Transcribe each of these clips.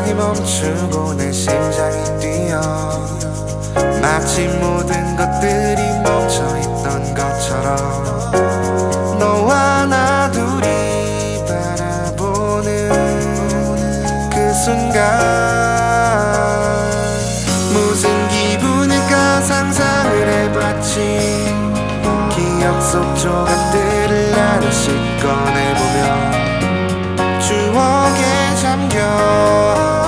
시간이 멈추고 내 심장이 뛰어 마치 모든 것들이 멈춰있던 것처럼 너와 나 둘이 바라보는 그 순간 무슨 기분일까 상상을 해봤지. 기억 속 조각들을 하나씩 꺼내보며 추억에 I'm yours.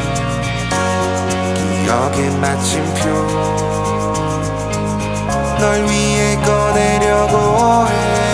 선명해져 기억의 마침표. 널 위해 꺼내려고 해